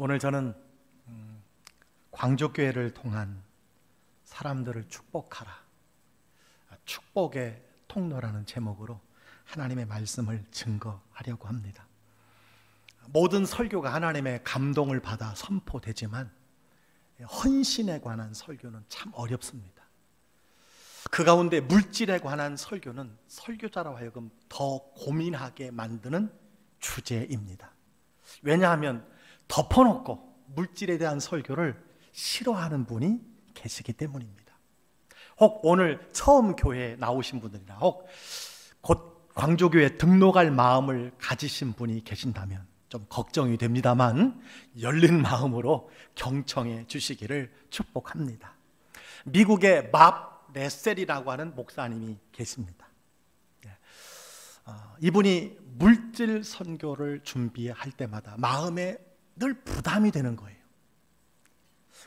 오늘 저는 음, 광주교회를 통한 사람들을 축복하라. 축복의 통로라는 제목으로 하나님의 말씀을 증거하려고 합니다. 모든 설교가 하나님의 감동을 받아 선포되지만 헌신에 관한 설교는 참 어렵습니다. 그 가운데 물질에 관한 설교는 설교자로 하여금 더 고민하게 만드는 주제입니다. 왜냐하면 덮어놓고 물질에 대한 설교를 싫어하는 분이 계시기 때문입니다. 혹 오늘 처음 교회에 나오신 분들이나 혹 곧 광주교회 등록할 마음을 가지신 분이 계신다면 좀 걱정이 됩니다만 열린 마음으로 경청해 주시기를 축복합니다. 미국의 맙 레셀이라고 하는 목사님이 계십니다. 네. 어, 이분이 물질 선교를 준비할 때마다 마음에 늘 부담이 되는 거예요.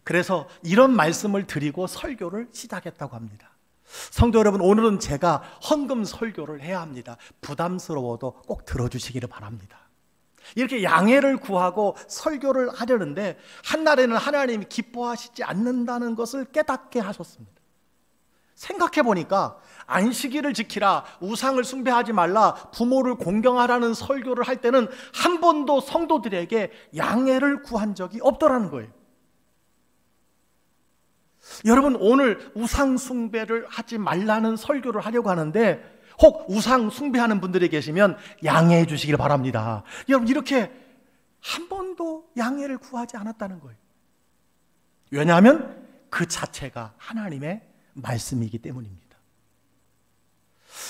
그래서 이런 말씀을 드리고 설교를 시작했다고 합니다. 성도 여러분, 오늘은 제가 헌금 설교를 해야 합니다. 부담스러워도 꼭 들어주시기를 바랍니다. 이렇게 양해를 구하고 설교를 하려는데 한날에는 하나님이 기뻐하시지 않는다는 것을 깨닫게 하셨습니다. 생각해 보니까 안식일을 지키라, 우상을 숭배하지 말라, 부모를 공경하라는 설교를 할 때는 한 번도 성도들에게 양해를 구한 적이 없더라는 거예요. 여러분, 오늘 우상 숭배를 하지 말라는 설교를 하려고 하는데 혹 우상 숭배하는 분들이 계시면 양해해 주시길 바랍니다. 여러분, 이렇게 한 번도 양해를 구하지 않았다는 거예요. 왜냐하면 그 자체가 하나님의 말씀이기 때문입니다.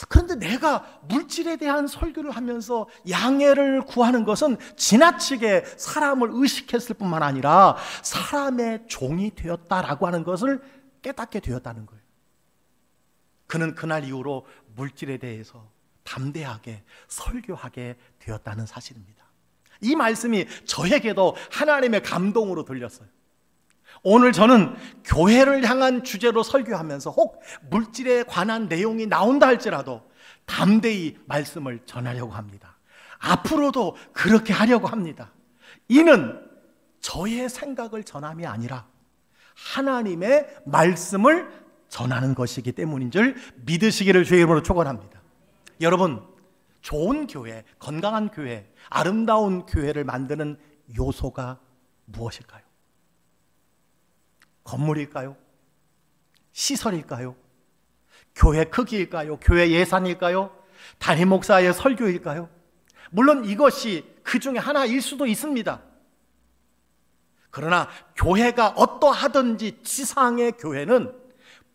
그런데 내가 물질에 대한 설교를 하면서 양해를 구하는 것은 지나치게 사람을 의식했을 뿐만 아니라 사람의 종이 되었다라고 하는 것을 깨닫게 되었다는 거예요. 그는 그날 이후로 물질에 대해서 담대하게 설교하게 되었다는 사실입니다. 이 말씀이 저에게도 하나님의 감동으로 들렸어요. 오늘 저는 교회를 향한 주제로 설교하면서 혹 물질에 관한 내용이 나온다 할지라도 담대히 말씀을 전하려고 합니다. 앞으로도 그렇게 하려고 합니다. 이는 저의 생각을 전함이 아니라 하나님의 말씀을 전하는 것이기 때문인 줄 믿으시기를 주의 이름으로 축원합니다. 여러분, 좋은 교회, 건강한 교회, 아름다운 교회를 만드는 요소가 무엇일까요? 건물일까요? 시설일까요? 교회 크기일까요? 교회 예산일까요? 담임 목사의 설교일까요? 물론 이것이 그 중에 하나일 수도 있습니다. 그러나 교회가 어떠하든지 지상의 교회는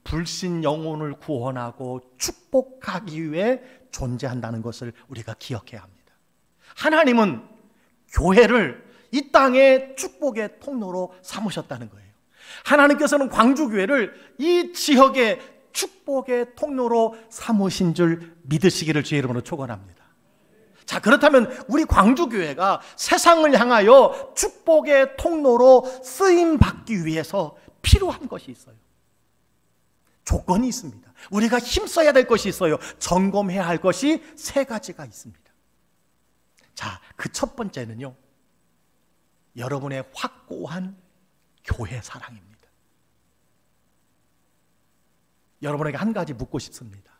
불신 영혼을 구원하고 축복하기 위해 존재한다는 것을 우리가 기억해야 합니다. 하나님은 교회를 이 땅의 축복의 통로로 삼으셨다는 거예요. 하나님께서는 광주교회를 이 지역의 축복의 통로로 삼으신 줄 믿으시기를 주의 이름으로 축원합니다. 자, 그렇다면 우리 광주교회가 세상을 향하여 축복의 통로로 쓰임 받기 위해서 필요한 것이 있어요. 조건이 있습니다. 우리가 힘써야 될 것이 있어요. 점검해야 할 것이 세 가지가 있습니다. 자, 그 첫 번째는요. 여러분의 확고한 교회 사랑입니다. 여러분에게 한 가지 묻고 싶습니다.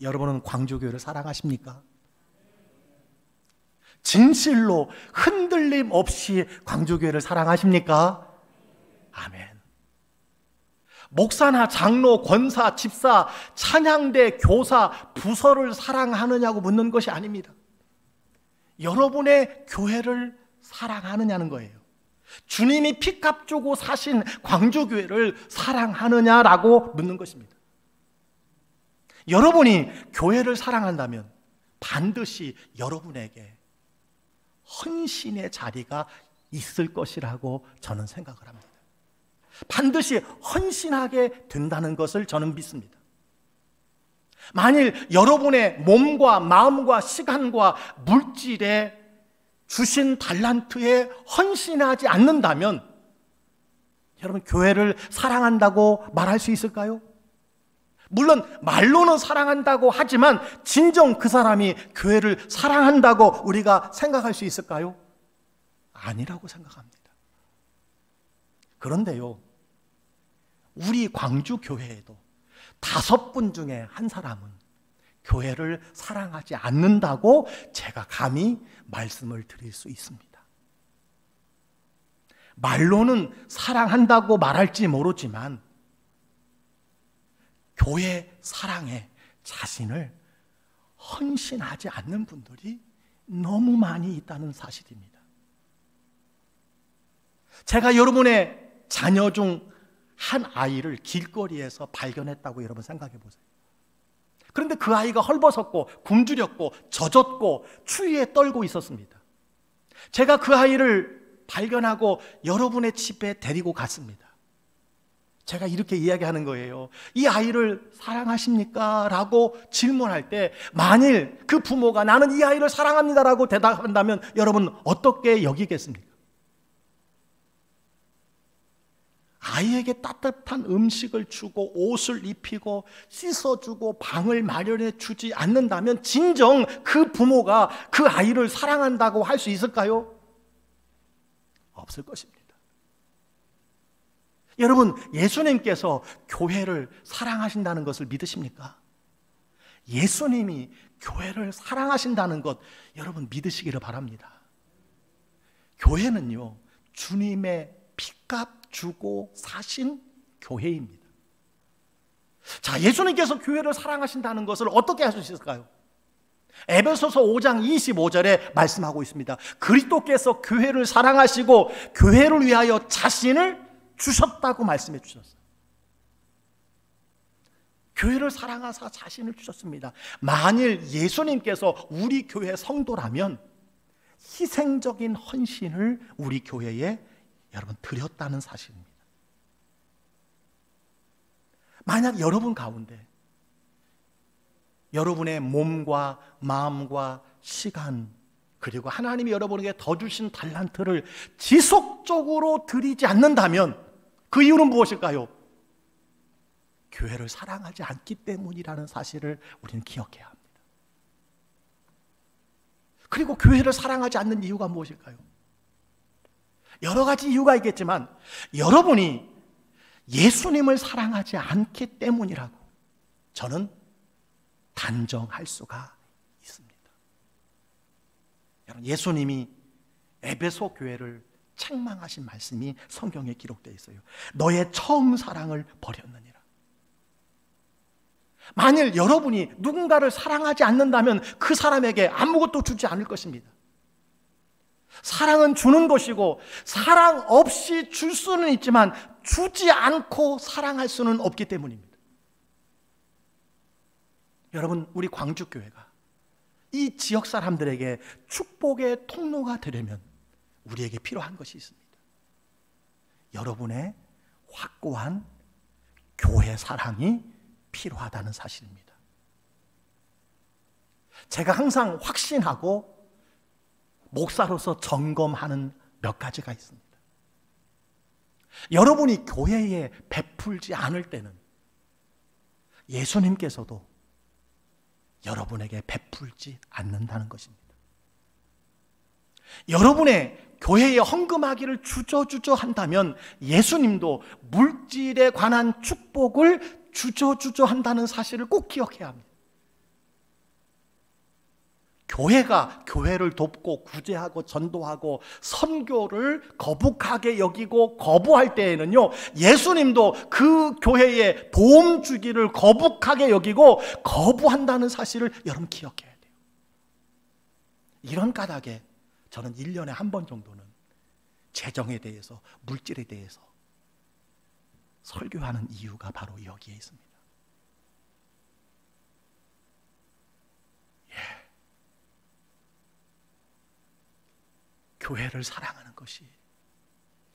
여러분은 광주교회를 사랑하십니까? 진실로 흔들림 없이 광주교회를 사랑하십니까? 아멘. 목사나 장로, 권사, 집사, 찬양대, 교사, 부서를 사랑하느냐고 묻는 것이 아닙니다. 여러분의 교회를 사랑하느냐는 거예요. 주님이 피값 주고 사신 광주교회를 사랑하느냐라고 묻는 것입니다. 여러분이 교회를 사랑한다면 반드시 여러분에게 헌신의 자리가 있을 것이라고 저는 생각을 합니다. 반드시 헌신하게 된다는 것을 저는 믿습니다. 만일 여러분의 몸과 마음과 시간과 물질에 주신 달란트에 헌신하지 않는다면 여러분 교회를 사랑한다고 말할 수 있을까요? 물론 말로는 사랑한다고 하지만 진정 그 사람이 교회를 사랑한다고 우리가 생각할 수 있을까요? 아니라고 생각합니다. 그런데요, 우리 광주 교회에도 다섯 분 중에 한 사람은 교회를 사랑하지 않는다고 제가 감히 말씀을 드릴 수 있습니다. 말로는 사랑한다고 말할지 모르지만 교회 사랑에 자신을 헌신하지 않는 분들이 너무 많이 있다는 사실입니다. 제가 여러분의 자녀 중 한 아이를 길거리에서 발견했다고 여러분 생각해 보세요. 그런데 그 아이가 헐벗었고 굶주렸고 젖었고 추위에 떨고 있었습니다. 제가 그 아이를 발견하고 여러분의 집에 데리고 갔습니다. 제가 이렇게 이야기하는 거예요. 이 아이를 사랑하십니까? 라고 질문할 때, 만일 그 부모가 나는 이 아이를 사랑합니다. 라고 대답한다면 여러분 어떻게 여기겠습니까? 아이에게 따뜻한 음식을 주고 옷을 입히고 씻어주고 방을 마련해 주지 않는다면 진정 그 부모가 그 아이를 사랑한다고 할 수 있을까요? 없을 것입니다. 여러분, 예수님께서 교회를 사랑하신다는 것을 믿으십니까? 예수님이 교회를 사랑하신다는 것 여러분 믿으시기를 바랍니다. 교회는요, 주님의 피값 주고 사신 교회입니다. 자, 예수님께서 교회를 사랑하신다는 것을 어떻게 할 수 있을까요? 에베소서 5장 25절에 말씀하고 있습니다. 그리스도께서 교회를 사랑하시고 교회를 위하여 자신을 주셨다고 말씀해 주셨어요. 교회를 사랑하사 자신을 주셨습니다. 만일 예수님께서 우리 교회 성도라면 희생적인 헌신을 우리 교회에 여러분 드렸다는 사실입니다. 만약 여러분 가운데 여러분의 몸과 마음과 시간 그리고 하나님이 여러분에게 더 주신 달란트를 지속적으로 드리지 않는다면 그 이유는 무엇일까요? 교회를 사랑하지 않기 때문이라는 사실을 우리는 기억해야 합니다. 그리고 교회를 사랑하지 않는 이유가 무엇일까요? 여러 가지 이유가 있겠지만 여러분이 예수님을 사랑하지 않기 때문이라고 저는 단정할 수가 있습니다. 여러분, 예수님이 에베소 교회를 책망하신 말씀이 성경에 기록되어 있어요. 너의 처음 사랑을 버렸느니라. 만일 여러분이 누군가를 사랑하지 않는다면 그 사람에게 아무것도 주지 않을 것입니다. 사랑은 주는 것이고 사랑 없이 줄 수는 있지만 주지 않고 사랑할 수는 없기 때문입니다. 여러분, 우리 광주교회가 이 지역 사람들에게 축복의 통로가 되려면 우리에게 필요한 것이 있습니다. 여러분의 확고한 교회 사랑이 필요하다는 사실입니다. 제가 항상 확신하고 목사로서 점검하는 몇 가지가 있습니다. 여러분이 교회에 베풀지 않을 때는 예수님께서도 여러분에게 베풀지 않는다는 것입니다. 여러분의 교회에 헌금하기를 주저주저 한다면 예수님도 물질에 관한 축복을 주저주저 한다는 사실을 꼭 기억해야 합니다. 교회가 교회를 돕고 구제하고 전도하고 선교를 거북하게 여기고 거부할 때에는요, 예수님도 그 교회에 도움 주기를 거북하게 여기고 거부한다는 사실을 여러분 기억해야 돼요. 이런 까닭에 저는 1년에 한 번 정도는 재정에 대해서, 물질에 대해서 설교하는 이유가 바로 여기에 있습니다. 교회를 사랑하는 것이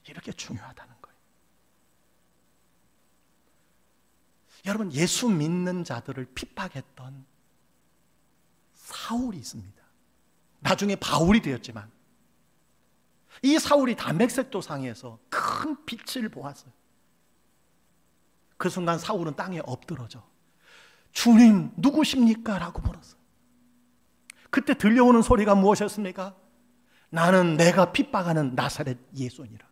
이렇게 중요하다는 거예요. 여러분, 예수 믿는 자들을 핍박했던 사울이 있습니다. 나중에 바울이 되었지만, 이 사울이 담백색 도상에서 큰 빛을 보았어요. 그 순간 사울은 땅에 엎드러져 주님 누구십니까? 라고 물었어요. 그때 들려오는 소리가 무엇이었습니까? 나는 내가 핍박하는 나사렛 예수니라.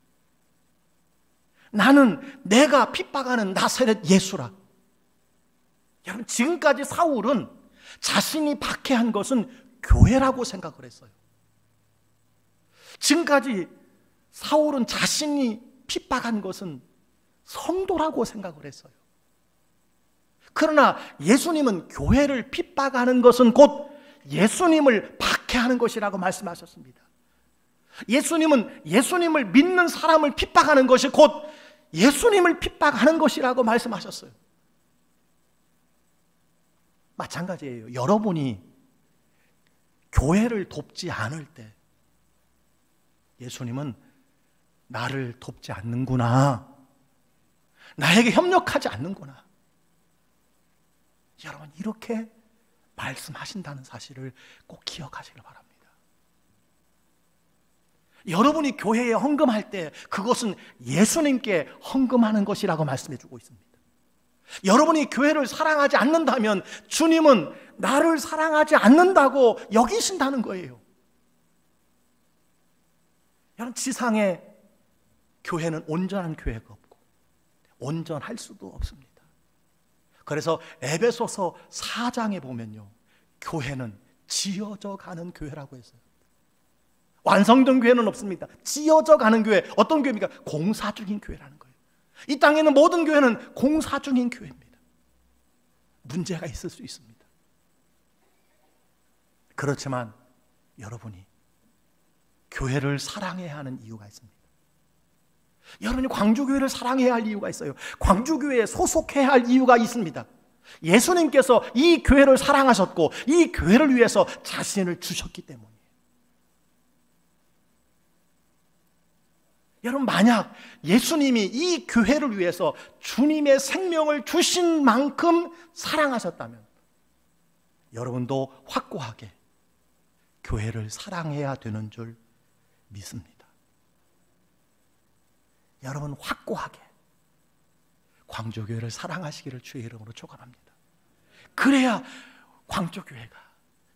나는 내가 핍박하는 나사렛 예수라. 여러분, 지금까지 사울은 자신이 박해한 것은 교회라고 생각을 했어요. 지금까지 사울은 자신이 핍박한 것은 성도라고 생각을 했어요. 그러나 예수님은 교회를 핍박하는 것은 곧 예수님을 박해하는 것이라고 말씀하셨습니다. 예수님은 예수님을 믿는 사람을 핍박하는 것이 곧 예수님을 핍박하는 것이라고 말씀하셨어요. 마찬가지예요. 여러분이 교회를 돕지 않을 때 예수님은 나를 돕지 않는구나. 나에게 협력하지 않는구나. 여러분, 이렇게 말씀하신다는 사실을 꼭 기억하시길 바랍니다. 여러분이 교회에 헌금할 때 그것은 예수님께 헌금하는 것이라고 말씀해 주고 있습니다. 여러분이 교회를 사랑하지 않는다면 주님은 나를 사랑하지 않는다고 여기신다는 거예요. 여러분, 지상에 교회는 온전한 교회가 없고, 온전할 수도 없습니다. 그래서 에베소서 4장에 보면요. 교회는 지어져 가는 교회라고 했어요. 완성된 교회는 없습니다. 지어져 가는 교회. 어떤 교회입니까? 공사 중인 교회라는 거예요. 이 땅에 있는 모든 교회는 공사 중인 교회입니다. 문제가 있을 수 있습니다. 그렇지만 여러분이 교회를 사랑해야 하는 이유가 있습니다. 여러분이 광주교회를 사랑해야 할 이유가 있어요. 광주교회에 소속해야 할 이유가 있습니다. 예수님께서 이 교회를 사랑하셨고 이 교회를 위해서 자신을 주셨기 때문이에요. 여러분 만약 예수님이 이 교회를 위해서 주님의 생명을 주신 만큼 사랑하셨다면 여러분도 확고하게 교회를 사랑해야 되는 줄 믿습니다. 여러분 확고하게 광주교회를 사랑하시기를 주의 이름으로 축원합니다. 그래야 광주교회가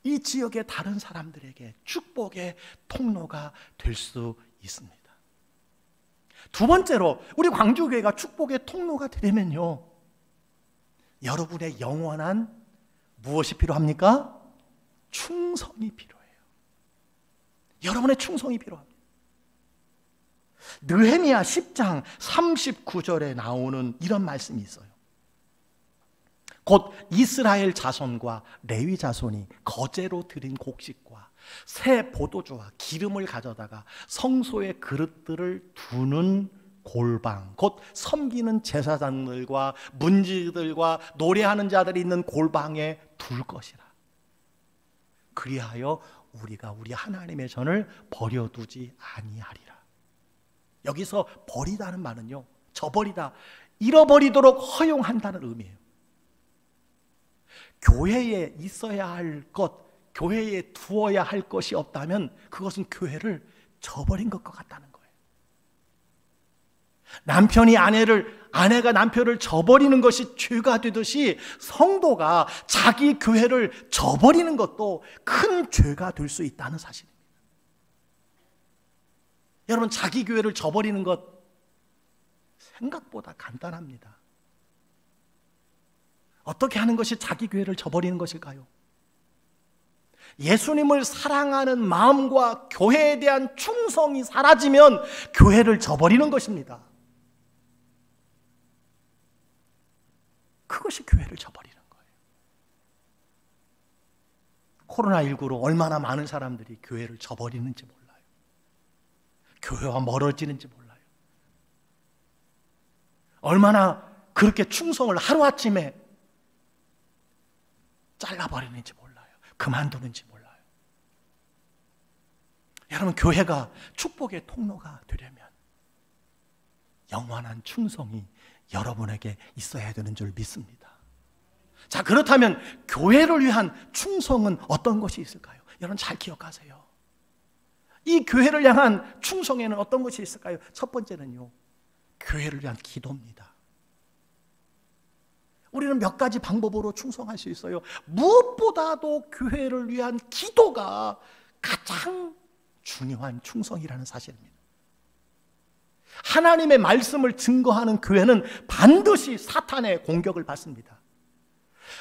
이 지역의 다른 사람들에게 축복의 통로가 될 수 있습니다. 두 번째로 우리 광주교회가 축복의 통로가 되려면요. 여러분의 영원한 무엇이 필요합니까? 충성이 필요해요. 여러분의 충성이 필요합니다. 느헤미야 10장 39절에 나오는 이런 말씀이 있어요. 곧 이스라엘 자손과 레위 자손이 거제로 드린 곡식과 새 보도주와 기름을 가져다가 성소의 그릇들을 두는 골방, 곧 섬기는 제사장들과 문지들과 노래하는 자들이 있는 골방에 둘 것이라. 그리하여 우리가 우리 하나님의 전을 버려두지 아니하리라. 여기서 버리다는 말은요, 저버리다, 잃어버리도록 허용한다는 의미예요. 교회에 있어야 할 것, 교회에 두어야 할 것이 없다면 그것은 교회를 저버린 것과 같다는 거예요. 남편이 아내를, 아내가 남편을 저버리는 것이 죄가 되듯이 성도가 자기 교회를 저버리는 것도 큰 죄가 될 수 있다는 사실입니다. 여러분 자기 교회를 저버리는 것 생각보다 간단합니다. 어떻게 하는 것이 자기 교회를 저버리는 것일까요? 예수님을 사랑하는 마음과 교회에 대한 충성이 사라지면 교회를 저버리는 것입니다. 그것이 교회를 저버리는 거예요. 코로나19로 얼마나 많은 사람들이 교회를 저버리는지 몰라요. 교회와 멀어지는지 몰라요. 얼마나 그렇게 충성을 하루아침에 잘라버리는지 몰라요. 그만두는지 몰라요. 여러분, 교회가 축복의 통로가 되려면 영원한 충성이 여러분에게 있어야 되는 줄 믿습니다. 자, 그렇다면 교회를 위한 충성은 어떤 것이 있을까요? 여러분 잘 기억하세요. 이 교회를 향한 충성에는 어떤 것이 있을까요? 첫 번째는요, 교회를 위한 기도입니다. 우리는 몇 가지 방법으로 충성할 수 있어요. 무엇보다도 교회를 위한 기도가 가장 중요한 충성이라는 사실입니다. 하나님의 말씀을 증거하는 교회는 반드시 사탄의 공격을 받습니다.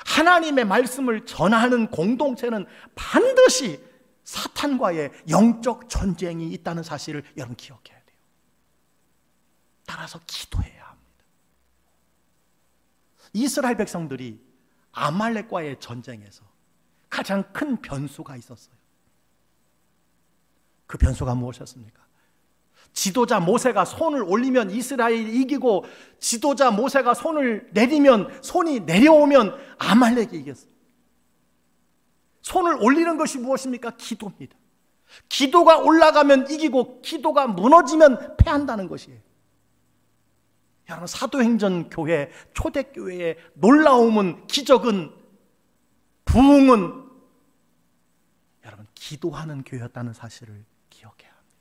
하나님의 말씀을 전하는 공동체는 반드시 사탄과의 영적 전쟁이 있다는 사실을 여러분 기억해야 돼요. 따라서 합니다. 이스라엘 백성들이 아말렉과의 전쟁에서 가장 큰 변수가 있었어요. 그 변수가 무엇이었습니까? 지도자 모세가 손을 올리면 이스라엘이 이기고 지도자 모세가 손을 내리면 손이 내려오면 아말렉이 이겼어. 손을 올리는 것이 무엇입니까? 기도입니다. 기도가 올라가면 이기고 기도가 무너지면 패한다는 것이에요. 여러분 사도행전 교회 초대교회의 놀라움은 기적은 부흥은 여러분 기도하는 교회였다는 사실을 기억해야 합니다.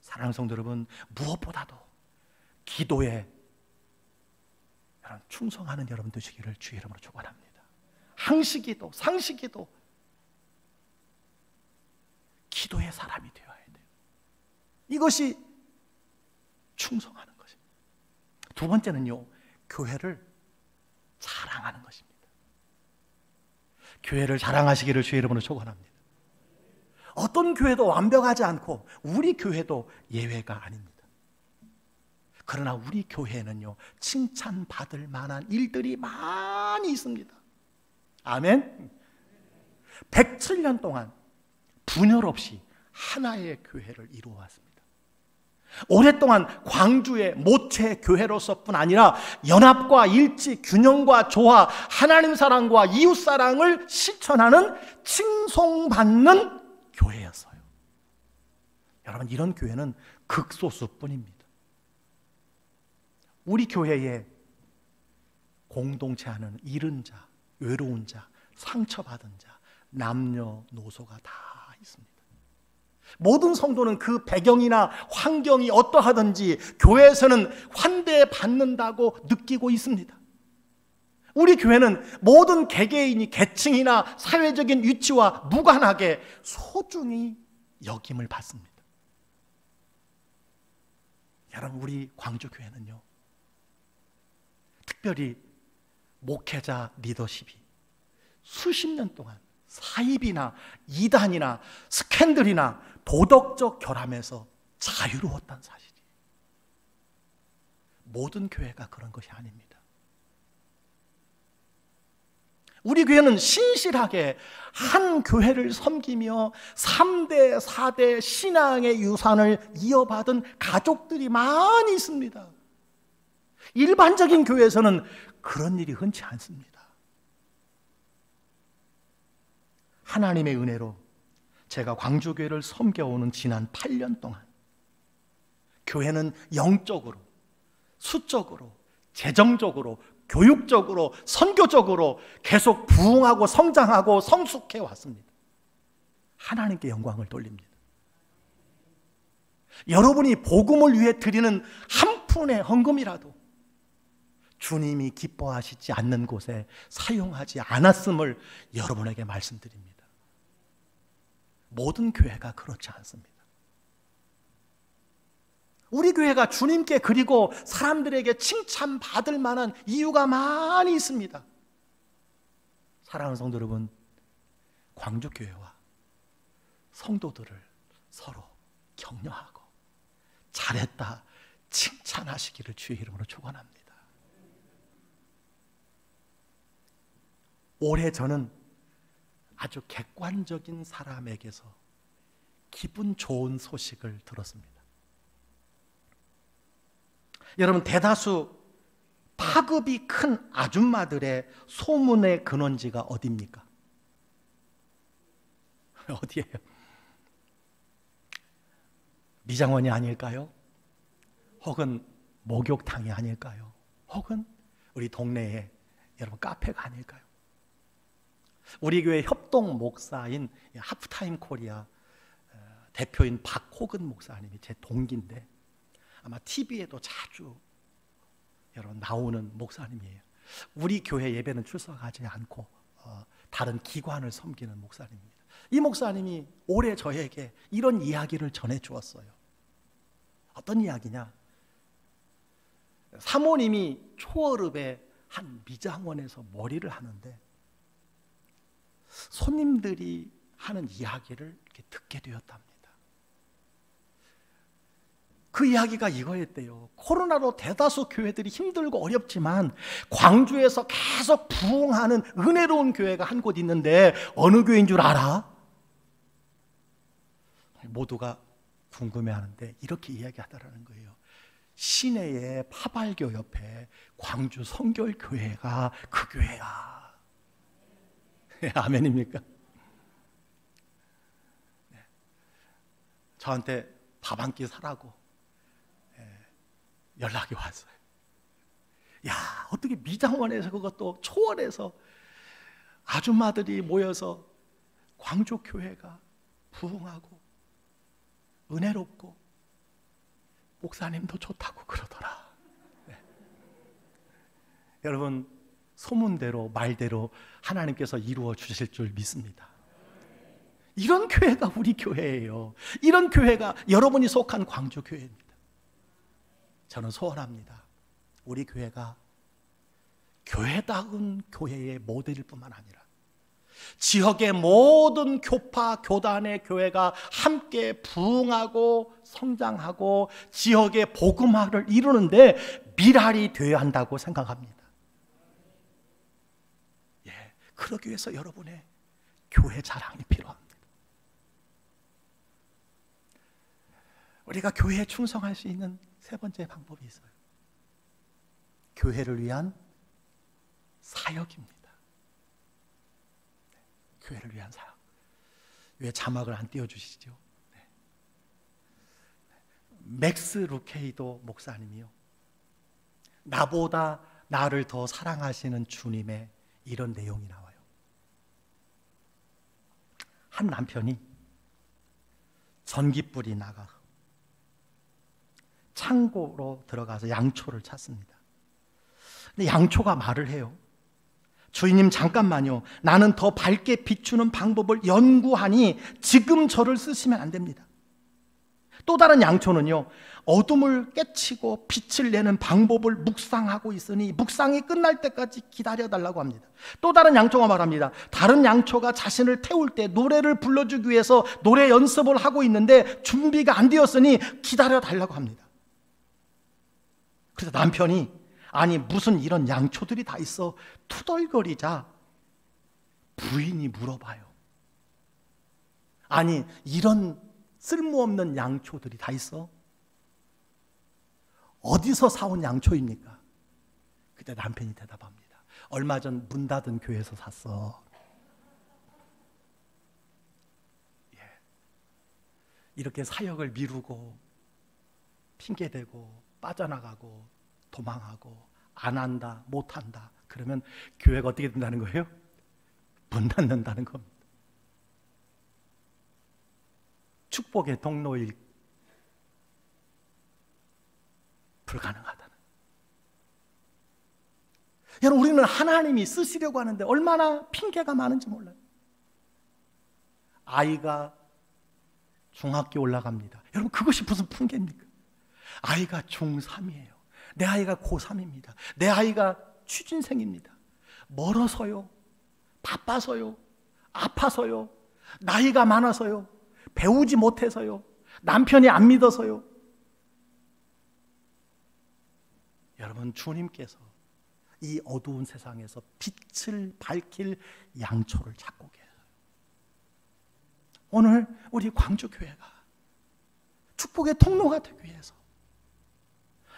사랑하는 성도 여러분 무엇보다도 기도에 여러분 충성하는 여러분 되시기를 주의 이름으로 축원합니다. 항시기도 상시기도 기도의 사람이 되어야 돼요. 이것이 충성하는. 두 번째는요, 교회를 자랑하는 것입니다. 교회를 자랑하시기를 주의 이름으로 축원합니다. 어떤 교회도 완벽하지 않고 우리 교회도 예외가 아닙니다. 그러나 우리 교회는요, 칭찬받을 만한 일들이 많이 있습니다. 아멘. 107년 동안 분열 없이 하나의 교회를 이루어 왔습니다. 오랫동안 광주의 모체 교회로서뿐 아니라 연합과 일치, 균형과 조화, 하나님 사랑과 이웃 사랑을 실천하는 칭송받는 교회였어요. 여러분 이런 교회는 극소수뿐입니다. 우리 교회에 공동체 하는 잃은 자, 외로운 자, 상처받은 자, 남녀 노소가 다 있습니다. 모든 성도는 그 배경이나 환경이 어떠하든지 교회에서는 환대받는다고 느끼고 있습니다. 우리 교회는 모든 개개인이 계층이나 사회적인 위치와 무관하게 소중히 여김을 받습니다. 여러분, 우리 광주교회는요, 특별히 목회자 리더십이 수십 년 동안 사입이나 이단이나 스캔들이나 도덕적 결함에서 자유로웠다는 사실이 모든 교회가 그런 것이 아닙니다. 우리 교회는 신실하게 한 교회를 섬기며 3대, 4대 신앙의 유산을 이어받은 가족들이 많이 있습니다. 일반적인 교회에서는 그런 일이 흔치 않습니다. 하나님의 은혜로 제가 광주교회를 섬겨오는 지난 8년 동안 교회는 영적으로, 수적으로, 재정적으로, 교육적으로, 선교적으로 계속 부흥하고 성장하고 성숙해 왔습니다. 하나님께 영광을 돌립니다. 여러분이 복음을 위해 드리는 한 푼의 헌금이라도 주님이 기뻐하시지 않는 곳에 사용하지 않았음을 여러분에게 말씀드립니다. 모든 교회가 그렇지 않습니다. 우리 교회가 주님께 그리고 사람들에게 칭찬받을 만한 이유가 많이 있습니다. 사랑하는 성도 여러분, 광주교회와 성도들을 서로 격려하고 잘했다 칭찬하시기를 주의 이름으로 축원합니다. 올해 저는 아주 객관적인 사람에게서 기분 좋은 소식을 들었습니다. 여러분, 대다수 파급이 큰 아줌마들의 소문의 근원지가 어디입니까? 어디예요? 미장원이 아닐까요? 혹은 목욕탕이 아닐까요? 혹은 우리 동네에 여러분 카페가 아닐까요? 우리 교회 협동 목사인 하프타임 코리아 어, 대표인 박호근 목사님이 제 동기인데 아마 TV에도 자주 여러분 나오는 목사님이에요. 우리 교회 예배는 출석하지 않고 어, 다른 기관을 섬기는 목사님입니다. 이 목사님이 올해 저에게 이런 이야기를 전해 주었어요. 어떤 이야기냐? 사모님이 초월읍에 한 미장원에서 머리를 하는데 손님들이 하는 이야기를 듣게 되었답니다. 그 이야기가 이거였대요. 코로나로 대다수 교회들이 힘들고 어렵지만 광주에서 계속 부흥하는 은혜로운 교회가 한 곳 있는데 어느 교회인 줄 알아? 모두가 궁금해하는데 이렇게 이야기하더라는 거예요. 시내의 파발교 옆에 광주 성결 교회가 그 교회야. 아멘입니까? 네. 저한테 밥 한 끼 사라고 연락이 왔어요. 야, 어떻게 미장원에서 그것도 초원에서 아줌마들이 모여서 광주 교회가 부흥하고 은혜롭고 목사님도 좋다고 그러더라. 네. 여러분 소문대로 말대로 하나님께서 이루어 주실 줄 믿습니다. 이런 교회가 우리 교회예요. 이런 교회가 여러분이 속한 광주 교회입니다. 저는 소원합니다. 우리 교회가 교회다운 교회의 모델일 뿐만 아니라 지역의 모든 교파, 교단의 교회가 함께 부흥하고 성장하고 지역의 복음화를 이루는데 미랄이 되어야 한다고 생각합니다. 예, 그러기 위해서 여러분의 교회 자랑이 필요합니다. 우리가 교회에 충성할 수 있는 세 번째 방법이 있어요. 교회를 위한 사역입니다. 네, 교회를 위한 사역. 왜 자막을 안 띄워주시죠? 네. 맥스 루케이도 목사님이요. 나보다 나를 더 사랑하시는 주님의 이런 내용이 나와요. 한 남편이 전기불이 나가 창고로 들어가서 양초를 찾습니다. 근데 양초가 말을 해요. 주인님 잠깐만요. 나는 더 밝게 비추는 방법을 연구하니 지금 저를 쓰시면 안 됩니다. 또 다른 양초는요. 어둠을 깨치고 빛을 내는 방법을 묵상하고 있으니 묵상이 끝날 때까지 기다려 달라고 합니다. 또 다른 양초가 말합니다. 다른 양초가 자신을 태울 때 노래를 불러주기 위해서 노래 연습을 하고 있는데 준비가 안 되었으니 기다려 달라고 합니다. 그래서 남편이 아니 무슨 이런 양초들이 다 있어 투덜거리자 부인이 물어봐요. 아니 이런 쓸모없는 양초들이 다 있어? 어디서 사온 양초입니까? 그때 남편이 대답합니다. 얼마 전 문 닫은 교회에서 샀어. 예. 이렇게 사역을 미루고 핑계대고 빠져나가고 도망하고 안 한다, 못 한다. 그러면 교회가 어떻게 된다는 거예요? 문 닫는다는 겁니다. 축복의 동로일 불가능하다는. 여러분 우리는 하나님이 쓰시려고 하는데 얼마나 핑계가 많은지 몰라요. 아이가 중학교 올라갑니다. 여러분 그것이 무슨 핑계입니까? 아이가 중3이에요. 내 아이가 고3입니다. 내 아이가 취준생입니다. 멀어서요. 바빠서요. 아파서요. 나이가 많아서요. 배우지 못해서요. 남편이 안 믿어서요. 여러분, 주님께서 이 어두운 세상에서 빛을 밝힐 양초를 찾고 계세요. 오늘 우리 광주교회가 축복의 통로가 되기 위해서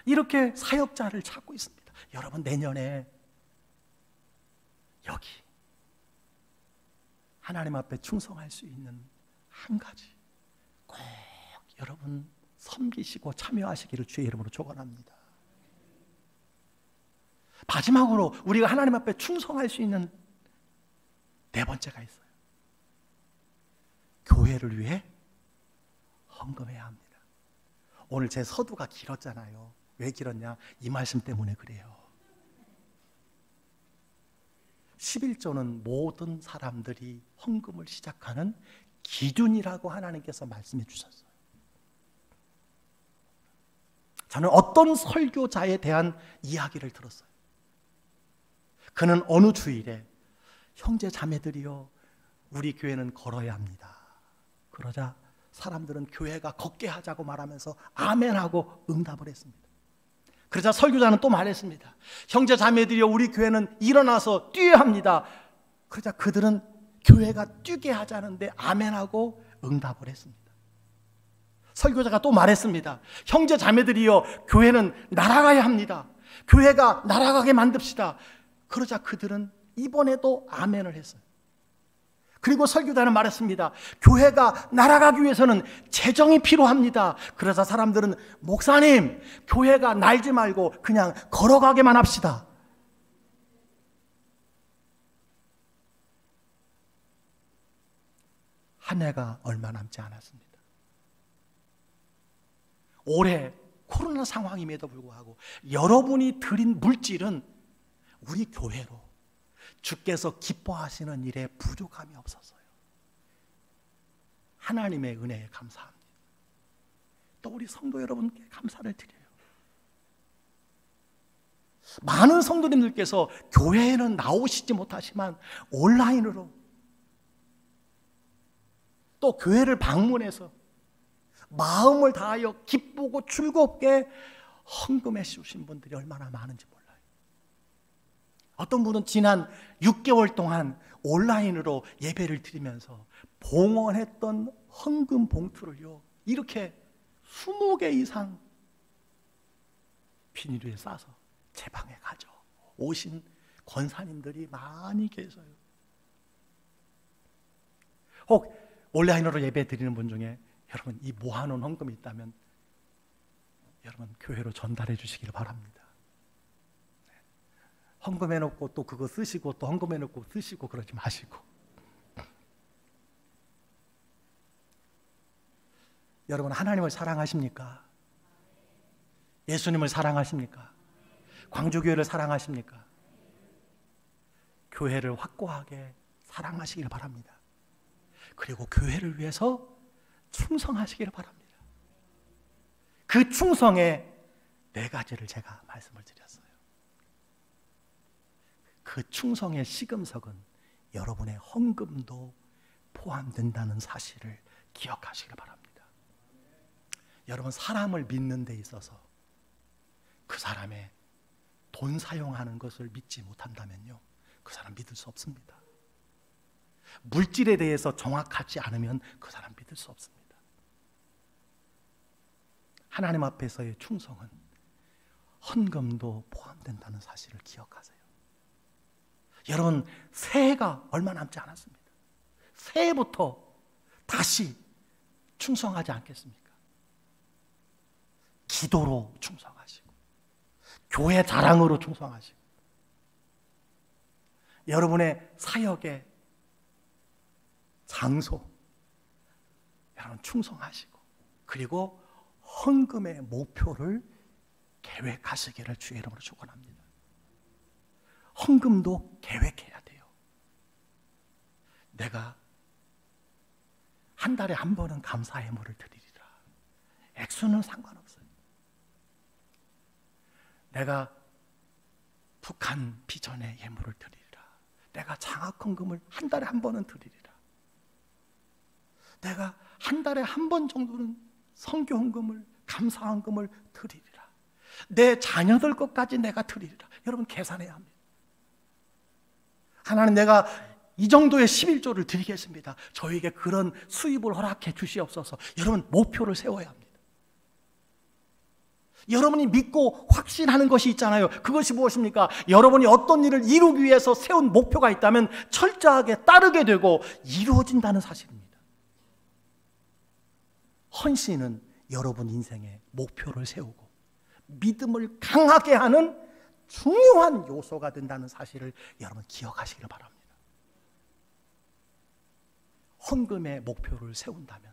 이렇게 사역자를 찾고 있습니다. 여러분 내년에 여기 하나님 앞에 충성할 수 있는 한 가지 꼭 여러분 섬기시고 참여하시기를 주의 이름으로 축원합니다. 마지막으로 우리가 하나님 앞에 충성할 수 있는 네 번째가 있어요. 교회를 위해 헌금해야 합니다. 오늘 제 서두가 길었잖아요. 왜 길었냐? 이 말씀 때문에 그래요. 11조는 모든 사람들이 헌금을 시작하는 기준이라고 하나님께서 말씀해 주셨어요. 저는 어떤 설교자에 대한 이야기를 들었어요. 그는 어느 주일에 형제 자매들이여 우리 교회는 걸어야 합니다. 그러자 사람들은 교회가 걷게 하자고 말하면서 아멘하고 응답을 했습니다. 그러자 설교자는 또 말했습니다. 형제 자매들이여 우리 교회는 일어나서 뛰어야 합니다. 그러자 그들은 교회가 뛰게 하자는데 아멘하고 응답을 했습니다. 설교자가 또 말했습니다. 형제 자매들이여 교회는 날아가야 합니다. 교회가 날아가게 만듭시다. 그러자 그들은 이번에도 아멘을 했어요. 그리고 설교자는 말했습니다. 교회가 날아가기 위해서는 재정이 필요합니다. 그래서 사람들은 목사님, 교회가 날지 말고 그냥 걸어가게만 합시다. 한 해가 얼마 남지 않았습니다. 올해 코로나 상황임에도 불구하고 여러분이 드린 물질은 우리 교회로 주께서 기뻐하시는 일에 부족함이 없었어요. 하나님의 은혜에 감사합니다. 또 우리 성도 여러분께 감사를 드려요. 많은 성도님들께서 교회에는 나오시지 못하지만 온라인으로 또 교회를 방문해서 마음을 다하여 기쁘고 즐겁게 헌금해 주신 분들이 얼마나 많은지 몰라요. 어떤 분은 지난 6개월 동안 온라인으로 예배를 드리면서 봉헌했던 헌금 봉투를요, 이렇게 20개 이상 비닐에 싸서 제 방에 가져 오신 권사님들이 많이 계세요. 혹 온라인으로 예배 드리는 분 중에 여러분 이 모아놓은 헌금이 있다면 여러분 교회로 전달해 주시기를 바랍니다. 헌금해 놓고 또 그거 쓰시고 또 헌금해 놓고 쓰시고 그러지 마시고 여러분 하나님을 사랑하십니까? 예수님을 사랑하십니까? 광주교회를 사랑하십니까? 교회를 확고하게 사랑하시길 바랍니다. 그리고 교회를 위해서 충성하시기를 바랍니다. 그 충성에 네 가지를 제가 말씀을 드렸어요. 그 충성의 시금석은 여러분의 헌금도 포함된다는 사실을 기억하시길 바랍니다. 여러분 사람을 믿는 데 있어서 그 사람의 돈 사용하는 것을 믿지 못한다면요. 그 사람 믿을 수 없습니다. 물질에 대해서 정확하지 않으면 그 사람 믿을 수 없습니다. 하나님 앞에서의 충성은 헌금도 포함된다는 사실을 기억하세요. 여러분, 새해가 얼마 남지 않았습니다. 새해부터 다시 충성하지 않겠습니까? 기도로 충성하시고, 교회 자랑으로 충성하시고, 여러분의 사역의 장소, 여러분 충성하시고, 그리고 헌금의 목표를 계획하시기를 주의 이름으로 축원합니다. 헌금도 계획해야 돼요. 내가 한 달에 한 번은 감사의 물을 드리리라. 액수는 상관없어요. 내가 북한 비전의 예물을 드리리라. 내가 장학 헌금을 한 달에 한 번은 드리리라. 내가 한 달에 한 번 정도는 성교 헌금을 감사 헌금을 드리리라. 내 자녀들 것까지 내가 드리리라. 여러분 계산해야 합니다. 하나님 내가 이 정도의 11조를 드리겠습니다. 저에게 그런 수입을 허락해 주시옵소서. 여러분 목표를 세워야 합니다. 여러분이 믿고 확신하는 것이 있잖아요. 그것이 무엇입니까? 여러분이 어떤 일을 이루기 위해서 세운 목표가 있다면 철저하게 따르게 되고 이루어진다는 사실입니다. 헌신은 여러분 인생의 목표를 세우고 믿음을 강하게 하는 중요한 요소가 된다는 사실을 여러분 기억하시기를 바랍니다. 헌금의 목표를 세운다면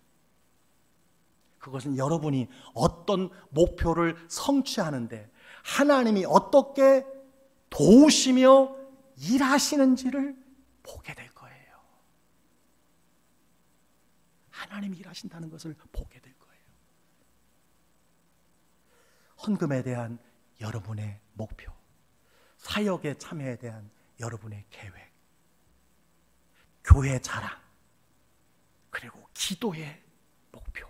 그것은 여러분이 어떤 목표를 성취하는데 하나님이 어떻게 도우시며 일하시는지를 보게 될거예요. 하나님이 일하신다는 것을 보게 될 거예요. 헌금에 대한 여러분의 목표, 사역의 참여에 대한 여러분의 계획, 교회 자랑, 그리고 기도의 목표.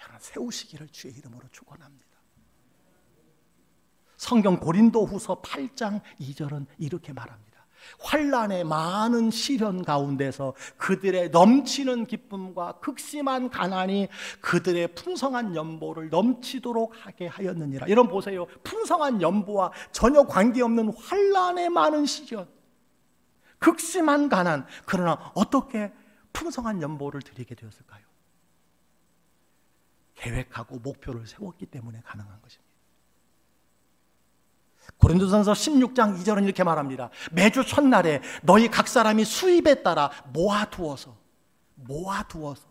여러분 세우시기를 주의 이름으로 축원합니다. 성경 고린도 후서 8장 2절은 이렇게 말합니다. 환란의 많은 시련 가운데서 그들의 넘치는 기쁨과 극심한 가난이 그들의 풍성한 연보를 넘치도록 하게 하였느니라. 이런 보세요. 풍성한 연보와 전혀 관계없는 환란의 많은 시련, 극심한 가난. 그러나 어떻게 풍성한 연보를 드리게 되었을까요? 계획하고 목표를 세웠기 때문에 가능한 것입니다. 고린도전서 16장 2절은 이렇게 말합니다. 매주 첫날에 너희 각 사람이 수입에 따라 모아두어서 모아두어서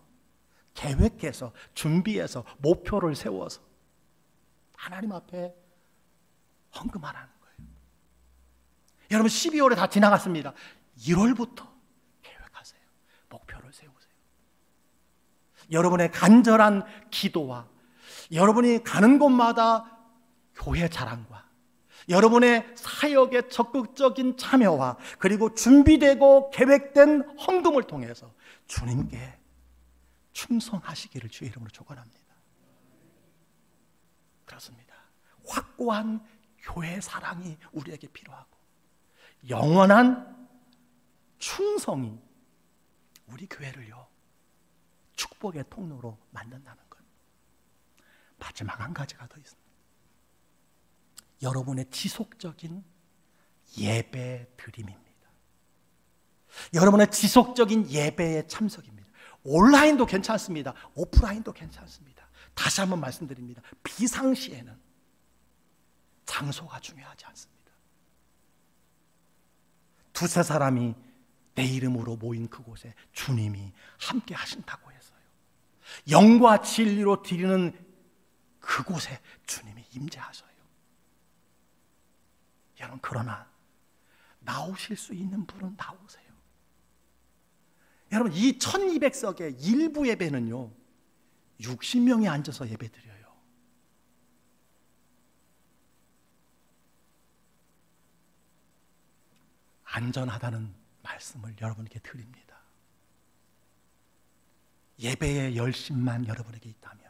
계획해서 준비해서 목표를 세워서 하나님 앞에 헌금하라는 거예요. 여러분 12월에 다 지나갔습니다. 1월부터 계획하세요. 목표를 세우세요. 여러분의 간절한 기도와 여러분이 가는 곳마다 교회 자랑과 여러분의 사역의 적극적인 참여와 그리고 준비되고 계획된 헌금을 통해서 주님께 충성하시기를 주의 이름으로 축원합니다. 그렇습니다. 확고한 교회 사랑이 우리에게 필요하고 영원한 충성이 우리 교회를요 축복의 통로로 만든다는 것. 마지막 한 가지가 더 있습니다. 여러분의 지속적인 예배 드림입니다. 여러분의 지속적인 예배의 참석입니다. 온라인도 괜찮습니다. 오프라인도 괜찮습니다. 다시 한번 말씀드립니다. 비상시에는 장소가 중요하지 않습니다. 두세 사람이 내 이름으로 모인 그곳에 주님이 함께 하신다고 해서요. 영과 진리로 드리는 그곳에 주님이 임재하셔요. 여러분 그러나 나오실 수 있는 분은 나오세요. 여러분 이 1200석의 일부 예배는요. 60명이 앉아서 예배 드려요. 안전하다는 말씀을 여러분께 드립니다. 예배의 열심만 여러분에게 있다면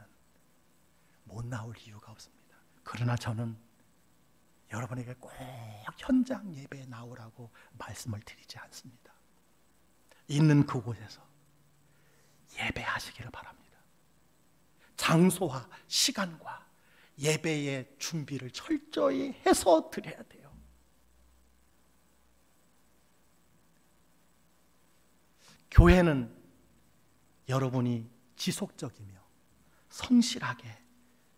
못 나올 이유가 없습니다. 그러나 저는 여러분에게 꼭 현장 예배에 나오라고 말씀을 드리지 않습니다. 있는 그곳에서 예배하시기를 바랍니다. 장소와 시간과 예배의 준비를 철저히 해서 드려야 돼요. 교회는 여러분이 지속적이며 성실하게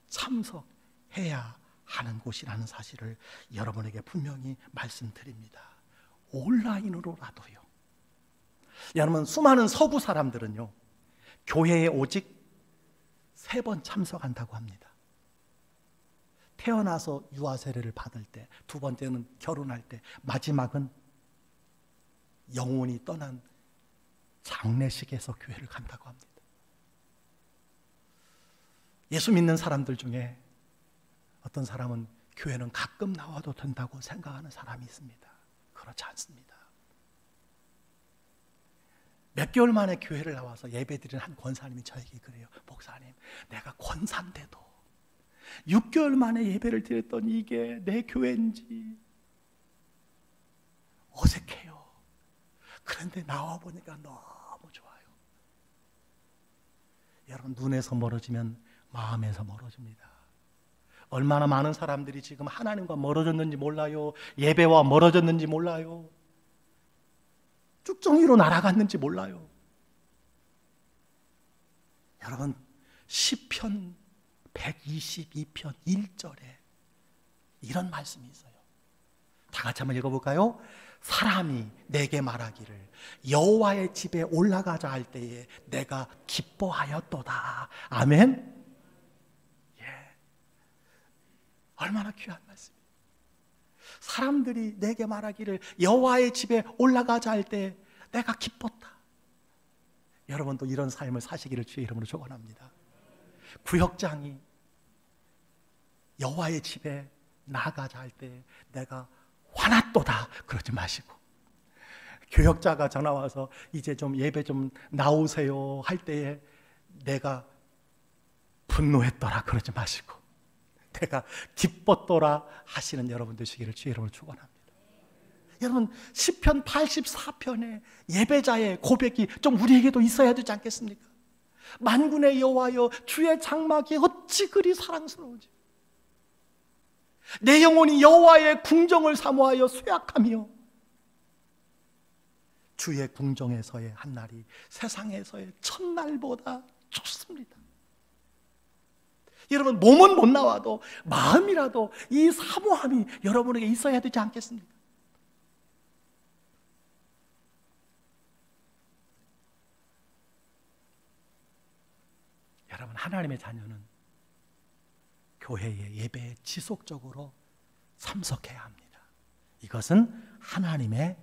참석해야 하는 곳이라는 사실을 여러분에게 분명히 말씀드립니다. 온라인으로라도요. 여러분 수많은 서구 사람들은요. 교회에 오직 세 번 참석한다고 합니다. 태어나서 유아 세례를 받을 때, 두 번째는 결혼할 때, 마지막은 영혼이 떠난 장례식에서 교회를 간다고 합니다. 예수 믿는 사람들 중에 어떤 사람은 교회는 가끔 나와도 된다고 생각하는 사람이 있습니다. 그렇지 않습니다. 몇 개월 만에 교회를 나와서 예배 드리는 한 권사님이 저에게 그래요. 목사님, 내가 권사인데도 6개월 만에 예배를 드렸더니 이게 내 교회인지 어색해요. 그런데 나와 보니까 너무 좋아요. 여러분, 눈에서 멀어지면 마음에서 멀어집니다. 얼마나 많은 사람들이 지금 하나님과 멀어졌는지 몰라요. 예배와 멀어졌는지 몰라요. 쭉정이로 날아갔는지 몰라요. 여러분, 10편 122편 1절에 이런 말씀이 있어요. 다 같이 한번 읽어 볼까요? 사람이 내게 말하기를 여호와의 집에 올라가자 할 때에 내가 기뻐하였도다. 아멘. 얼마나 귀한 말씀이에요. 사람들이 내게 말하기를 여호와의 집에 올라가자 할 때 내가 기뻤다. 여러분도 이런 삶을 사시기를 주의 이름으로 축원합니다. 구역장이 여호와의 집에 나가자 할 때 내가 화났도다 그러지 마시고 교역자가 전화 와서 이제 좀 예배 좀 나오세요 할 때에 내가 분노했더라 그러지 마시고 내가 기뻤더라 하시는 여러분 되시기를 주의 이름으로 축원합니다. 여러분 시편 84편의 예배자의 고백이 좀 우리에게도 있어야 되지 않겠습니까? 만군의 여호와여 주의 장막이 어찌 그리 사랑스러우지 내 영혼이 여호와의 궁정을 사모하여 쇠약하며 주의 궁정에서의 한 날이 세상에서의 첫날보다 좋습니다. 여러분 몸은 못 나와도 마음이라도 이 사모함이 여러분에게 있어야 되지 않겠습니까? 여러분 하나님의 자녀는 교회의 예배에 지속적으로 참석해야 합니다. 이것은 하나님의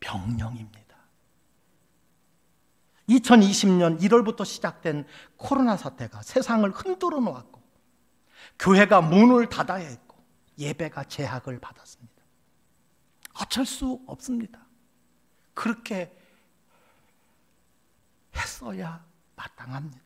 명령입니다. 2020년 1월부터 시작된 코로나 사태가 세상을 흔들어 놓았고 교회가 문을 닫아야 했고 예배가 제약을 받았습니다. 어쩔 수 없습니다. 그렇게 했어야 마땅합니다.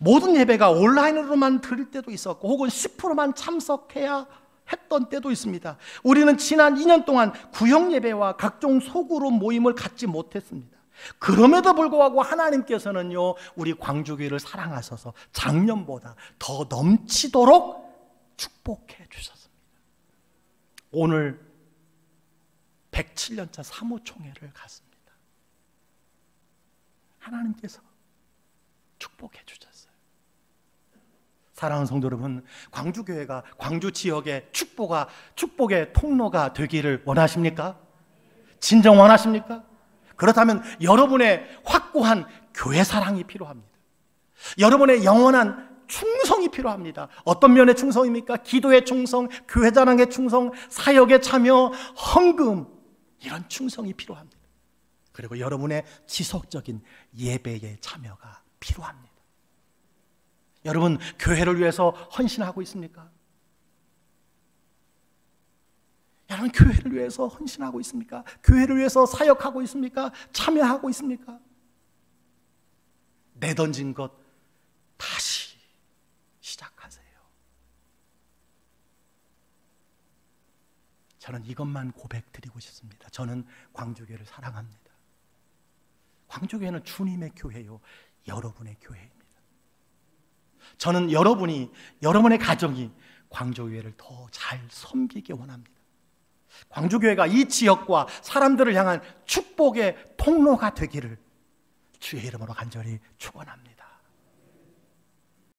모든 예배가 온라인으로만 드릴 때도 있었고 혹은 10%만 참석해야 했던 때도 있습니다. 우리는 지난 2년 동안 구역 예배와 각종 소그룹 모임을 갖지 못했습니다. 그럼에도 불구하고 하나님께서는요, 우리 광주교회를 사랑하셔서 작년보다 더 넘치도록 축복해 주셨습니다. 오늘 107년차 사무총회를 갔습니다. 하나님께서 축복해 주셨어요. 사랑하는 성도 여러분, 광주교회가 광주 지역의 축복의 통로가 되기를 원하십니까? 진정 원하십니까? 그렇다면 여러분의 확고한 교회 사랑이 필요합니다. 여러분의 영원한 충성이 필요합니다. 어떤 면의 충성입니까? 기도의 충성, 교회 자랑의 충성, 사역의 참여, 헌금 이런 충성이 필요합니다. 그리고 여러분의 지속적인 예배의 참여가 필요합니다. 여러분, 교회를 위해서 헌신하고 있습니까? 여러분, 교회를 위해서 헌신하고 있습니까? 교회를 위해서 사역하고 있습니까? 참여하고 있습니까? 내던진 것 다시 시작하세요. 저는 이것만 고백드리고 싶습니다. 저는 광주교회를 사랑합니다. 광주교회는 주님의 교회요. 여러분의 교회입니다. 저는 여러분이, 여러분의 가정이 광주교회를 더 잘 섬기기 원합니다. 광주교회가 이 지역과 사람들을 향한 축복의 통로가 되기를 주의 이름으로 간절히 축원합니다.